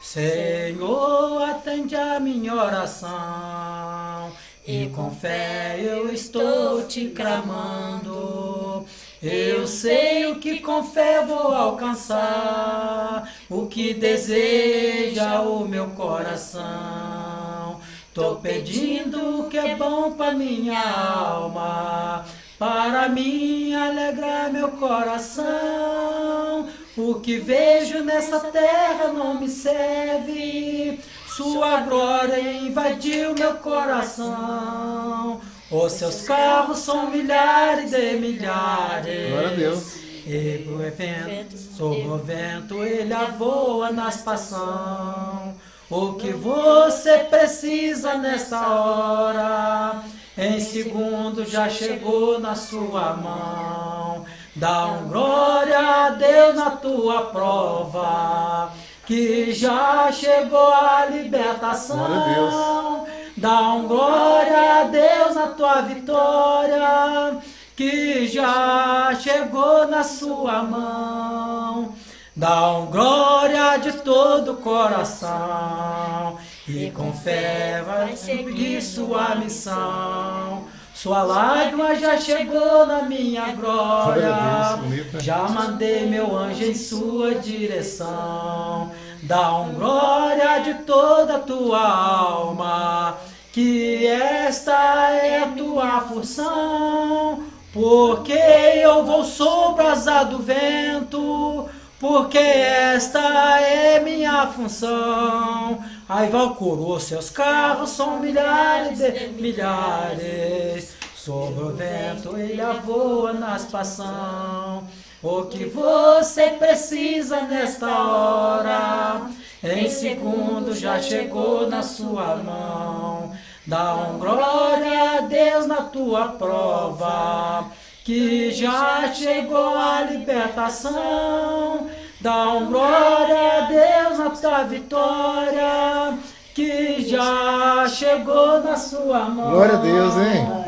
Senhor, atende a minha oração e com fé eu estou te clamando. Eu sei o que com fé vou alcançar, o que deseja o meu coração. Tô pedindo o que é bom para minha alma, para mim alegrar meu coração. O que vejo nessa terra não me serve, sua glória invadiu meu coração. Os seus carros são milhares e milhares. Glória a Deus. E o vento, sob o vento, ele voa nas passão. O que você precisa nessa hora, em segundo já chegou na sua mão. Dá um glória a Deus na tua prova, que já chegou a libertação. Dá um glória a Deus na tua vitória, que já chegou na sua mão. Dá um glória de todo o coração e com fé vai seguir sua missão. Sua lágrima já chegou na minha glória. Já mandei meu anjo em sua direção. Dá um glória de toda a tua alma, que esta é a tua função. Porque eu vou sob a asa do vento, porque esta é minha função. Aí vai o coro, seus carros são milhares e milhares. Sobre o vento ele voa nas passão. O que você precisa nesta hora, em segundo já chegou na sua mão. Dá um glória a Deus na tua prova, que já chegou a libertação. Dá um glória a Deus na tua vitória, que já chegou na sua mão. Glória a Deus, hein?